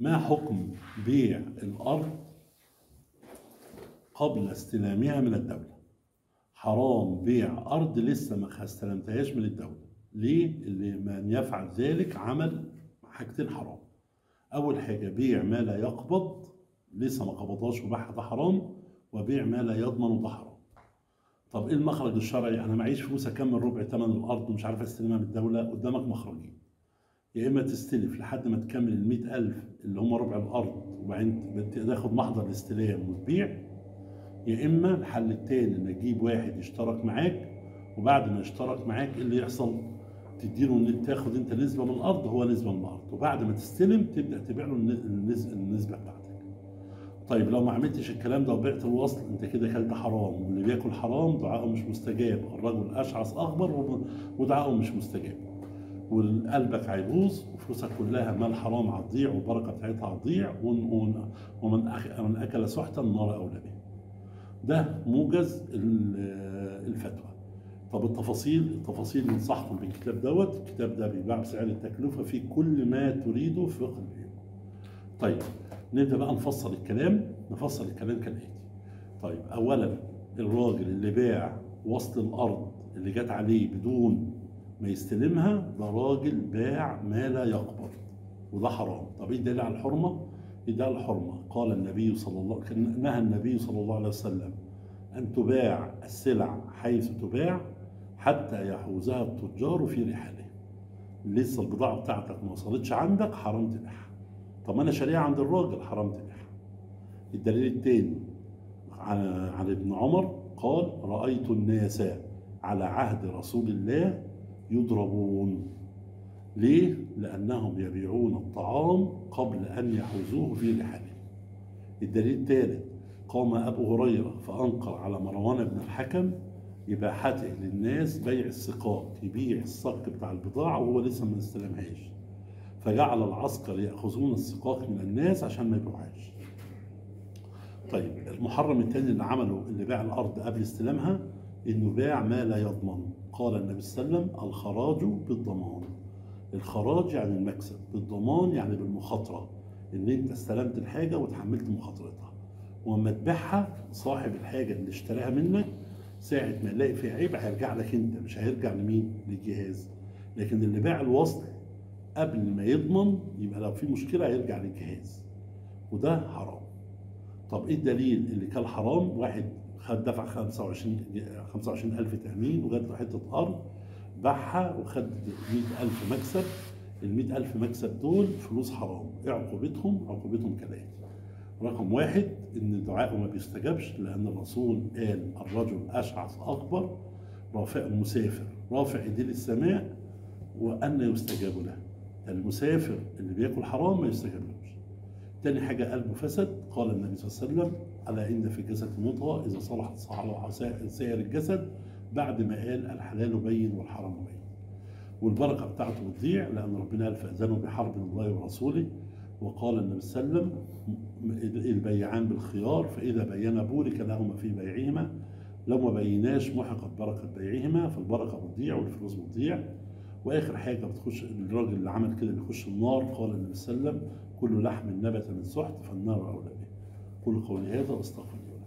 ما حكم بيع الأرض قبل استلامها من الدولة؟ حرام بيع أرض لسه ما استلمتهاش من الدولة. ليه؟ اللي من يفعل ذلك عمل حاجتين حرام. أول حاجة بيع ما لا يقبض لسه ما قبضهاش وباعها ده حرام وبيع ما لا يضمن ده حرام. طب إيه المخرج الشرعي؟ أنا معيش فلوس أكمل ربع ثمن الأرض ومش عارف أستلمها من الدولة قدامك مخرجين. يا إما تستلف لحد ما تكمل ال 100000 اللي هم ربع الأرض وبعدين تاخد محضر الاستلام وتبيع يا إما الحل التاني إنك تجيب واحد يشترك معاك وبعد ما يشترك معاك إيه اللي يحصل؟ تديله إن تاخد أنت نسبة من الأرض هو نسبة من الأرض وبعد ما تستلم تبدأ تبيع له النسبة, بتاعتك. طيب لو ما عملتش الكلام ده وبعت الوصل أنت كده كلت حرام واللي بياكل حرام دعاءه مش مستجاب الرجل أشعث أخبر ودعاءه مش مستجاب وقلبك هيبوظ وفلوسك كلها مال حرام هتضيع والبركه بتاعتها هتضيع ومن من أكل سحتا النار أولى به. ده موجز الفتوى. طب التفاصيل التفاصيل ننصحكم بالكتاب دوت الكتاب ده بيباع بسعر التكلفة فيه كل ما تريده في البيوع. طيب نبدأ بقى نفصل الكلام نفصل الكلام كالاتي طيب اولا الراجل اللي باع وسط الأرض اللي جت عليه بدون ما يستلمها ده راجل باع ما لا يقبض وده حرام. طب إيه الدليل على الحرمة؟ إيه ده الحرمة؟ قال النبي صلى الله نهى النبي صلى الله عليه وسلم أن تباع السلع حيث تباع حتى يحوزها التجار في رحالهم لسه البضاعة بتاعتك ما وصلتش عندك حرام تبيعها. طب أنا شاريها عند الراجل حرام تبيعها. الدليل الثاني عن ابن عمر قال رأيت الناس على عهد رسول الله يضربون. ليه؟ لأنهم يبيعون الطعام قبل أن يحوزوه في رحالهم الدليل الثالث قام أبو هريرة فأنكر على مروان بن الحكم إباحته للناس بيع السقاء يبيع الصك بتاع البضاعة وهو لسه ما استلمهاش. فجعل العسكر يأخذون السقاق من الناس عشان ما يبيعوهاش. طيب المحرم الثاني اللي عمله اللي باع الأرض قبل استلامها إنه باع ما لا يضمن. قال النبي صلى الله عليه وسلم الخراج بالضمان. الخراج يعني المكسب بالضمان يعني بالمخاطرة. إن أنت استلمت الحاجة وتحملت مخاطرتها. وأما تبيعها صاحب الحاجة اللي اشتراها منك ساعة ما يلاقي فيها عيب هيرجع لك أنت مش هيرجع لمين؟ للجهاز. لكن اللي باع الوصل قبل ما يضمن يبقى لو في مشكلة هيرجع للجهاز. وده حرام. طب إيه الدليل اللي كان حرام؟ واحد خد دفع 25 25000 تأمين وجات له حتة أرض باعها وخد 100000 مكسب. ال 100000 مكسب دول فلوس حرام. إيه عقوبتهم؟ عقوبتهم كالاتي رقم واحد إن دعائه ما بيستجابش لأن الرسول قال الرجل أشعث أكبر رافع المسافر رافع إيديه للسماء وأن يستجاب له. المسافر اللي بياكل حرام ما يستجابلوش تاني حاجة قلبه فسد قال النبي صلى الله عليه وسلم على إن في الجسد مضغة إذا صلحت صلح سائر الجسد بعد ما قال الحلال بين والحرام بين والبركة بتاعته بتضيع لأن ربنا قال فأذنوا بحرب الله ورسوله وقال النبي صلى الله عليه وسلم البيعان بالخيار فإذا بينا بورك لهما في بيعهما لو ما بيناش محقت بركة بيعهما فالبركة بتضيع والفلوس بتضيع وآخر حاجة بتخش الراجل اللي عمل كده بيخش النار قال النبي صلى الله عليه وسلم كل لحم نبت من سحت فالنار أولى به. قولوا قولي هذا واستغفر الله.